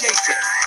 Jason.